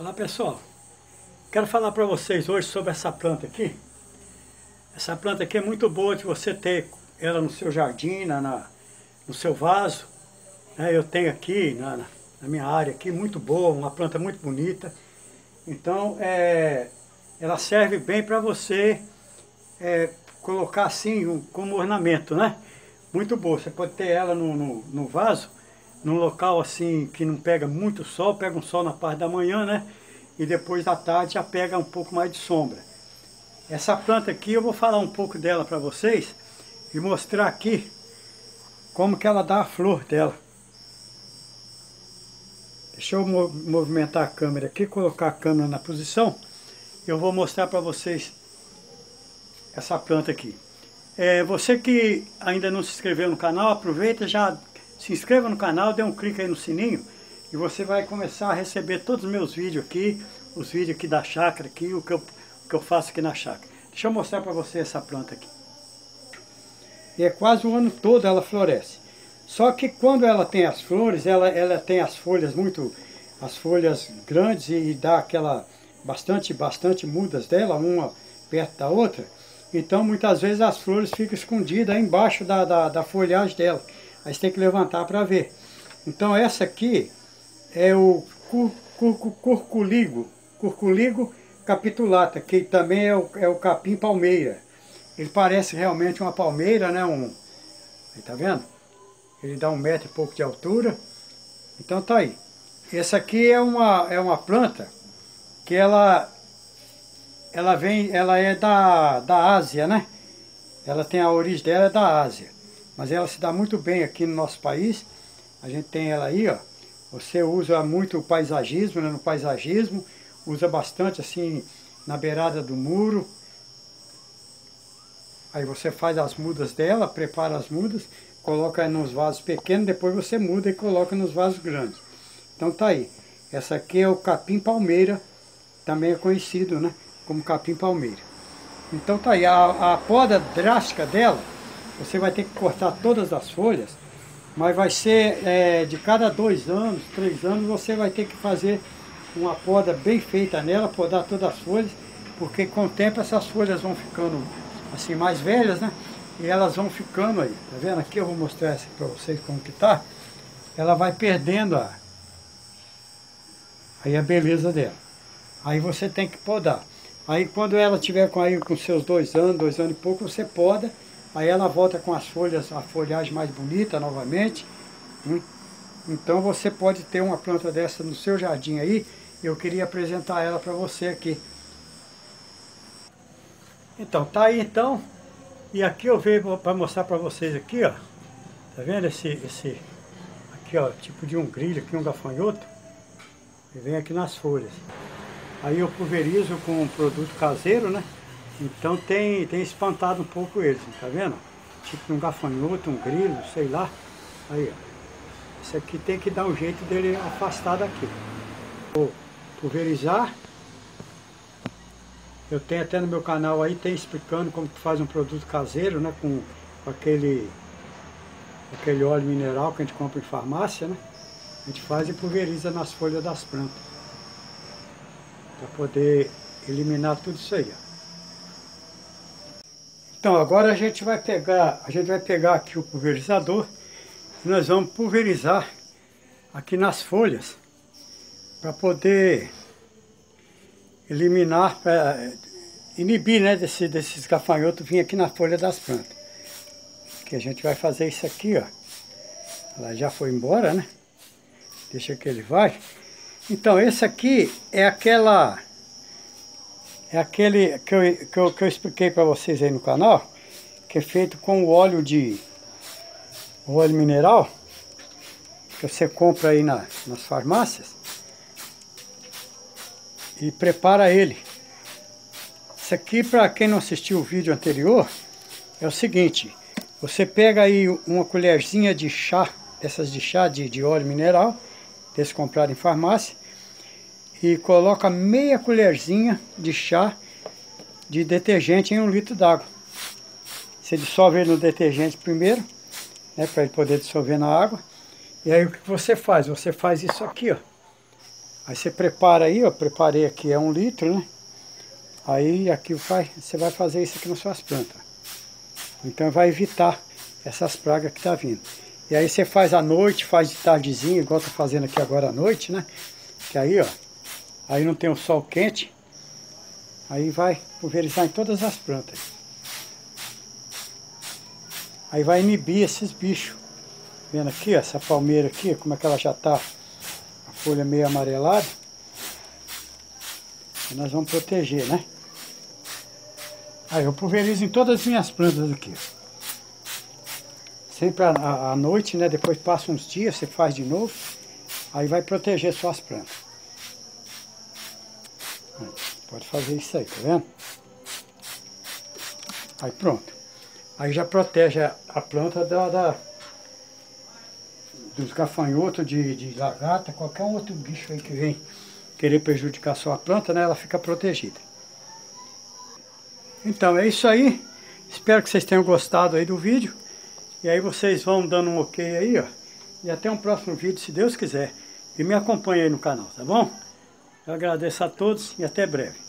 Olá pessoal, quero falar para vocês hoje sobre essa planta aqui. Essa planta aqui é muito boa de você ter ela no seu jardim, na, na no seu vaso. É, eu tenho aqui na, na, minha área aqui, muito boa, uma planta muito bonita. Então é, ela serve bem para você é, colocar assim um, como ornamento, né? Muito boa, você pode ter ela no, no, no vaso num local assim que não pega muito sol, pega um sol na parte da manhã, né? E depois da tarde já pega um pouco mais de sombra. Essa planta aqui eu vou falar um pouco dela para vocês e mostrar aqui como que ela dá a flor dela. Deixa eu movimentar a câmera aqui, colocar a câmera na posição. Eu vou mostrar para vocês essa planta aqui. É, você que ainda não se inscreveu no canal, aproveita já se inscreva no canal, dê um clique aí no sininho e você vai começar a receber todos os meus vídeos aqui, os vídeos aqui da chácara, aqui, o que eu, o que eu faço aqui na chácara. Deixa eu mostrar para você essa planta aqui. E é quase o ano todo ela floresce. Só que quando ela tem as flores, ela, ela tem as folhas muito, as folhas grandes e dá aquela bastante, bastante mudas dela, uma perto da outra. Então muitas vezes as flores ficam escondidas embaixo da, da, da folhagem dela. Aí você tem que levantar para ver. Então essa aqui é o curculigo, curculigo capitulata, que também é o, é o capim palmeira. Ele parece realmente uma palmeira, né? Um, tá vendo? Ele dá um metro e pouco de altura. Então tá aí. Essa aqui é uma, é uma planta que ela, ela vem, ela é da, da Ásia, né? Ela tem a origem dela é da Ásia mas ela se dá muito bem aqui no nosso país. A gente tem ela aí, ó. Você usa muito o paisagismo, né, no paisagismo, usa bastante assim na beirada do muro. Aí você faz as mudas dela, prepara as mudas, coloca nos vasos pequenos, depois você muda e coloca nos vasos grandes. Então tá aí. Essa aqui é o capim palmeira, também é conhecido, né, como capim palmeira. Então tá aí, a, a poda drástica dela você vai ter que cortar todas as folhas, mas vai ser é, de cada dois anos, três anos, você vai ter que fazer uma poda bem feita nela, podar todas as folhas, porque com o tempo essas folhas vão ficando assim mais velhas, né? E elas vão ficando aí, tá vendo? Aqui eu vou mostrar essa para vocês como que tá. Ela vai perdendo a, aí a beleza dela. Aí você tem que podar. Aí quando ela tiver com, aí, com seus dois anos, dois anos e pouco, você poda Aí ela volta com as folhas, a folhagem mais bonita novamente. Hum? Então você pode ter uma planta dessa no seu jardim aí. Eu queria apresentar ela para você aqui. Então, tá aí então. E aqui eu veio para mostrar para vocês aqui, ó. Tá vendo esse, esse, aqui ó, tipo de um grilho aqui, um gafanhoto. E vem aqui nas folhas. Aí eu pulverizo com um produto caseiro, né? Então tem, tem espantado um pouco eles, tá vendo? Tipo um gafanhoto, um grilo, sei lá. Aí, ó. Esse aqui tem que dar um jeito dele afastar daqui. Vou pulverizar. Eu tenho até no meu canal aí, tem explicando como que faz um produto caseiro, né? Com, com aquele, aquele óleo mineral que a gente compra em farmácia, né? A gente faz e pulveriza nas folhas das plantas. Para poder eliminar tudo isso aí, ó. Então agora a gente vai pegar, a gente vai pegar aqui o pulverizador e nós vamos pulverizar aqui nas folhas para poder eliminar, pra inibir né, desse, desses gafanhotos vir aqui na folha das plantas. Que a gente vai fazer isso aqui, ó. Ela já foi embora, né? Deixa que ele vai. Então esse aqui é aquela é aquele que eu, que eu, que eu expliquei para vocês aí no canal, que é feito com o óleo de óleo mineral, que você compra aí na, nas farmácias, e prepara ele. Isso aqui, para quem não assistiu o vídeo anterior, é o seguinte, você pega aí uma colherzinha de chá, essas de chá de, de óleo mineral, desse comprado em farmácia, e coloca meia colherzinha de chá de detergente em um litro d'água. Você dissolve ele no detergente primeiro, né, para ele poder dissolver na água. E aí o que você faz? Você faz isso aqui, ó. Aí você prepara aí, ó, preparei aqui, é um litro, né? Aí aqui vai, você vai fazer isso aqui nas suas plantas. Então vai evitar essas pragas que tá vindo. E aí você faz à noite, faz de tardezinha, igual tá fazendo aqui agora à noite, né? Que aí, ó, aí não tem o sol quente, aí vai pulverizar em todas as plantas. Aí vai inibir esses bichos. Vendo aqui, ó, essa palmeira aqui, como é que ela já tá, a folha meio amarelada. E nós vamos proteger, né? Aí eu pulverizo em todas as minhas plantas aqui. Sempre à, à noite, né? Depois passa uns dias, você faz de novo. Aí vai proteger suas plantas. Pode fazer isso aí, tá vendo? Aí pronto. Aí já protege a planta da, da dos gafanhotos, de, de lagarta, qualquer outro bicho aí que vem querer prejudicar sua planta, né? Ela fica protegida. Então é isso aí. Espero que vocês tenham gostado aí do vídeo. E aí vocês vão dando um ok aí, ó. E até um próximo vídeo, se Deus quiser. E me acompanhe aí no canal, tá bom? Eu agradeço a todos e até breve.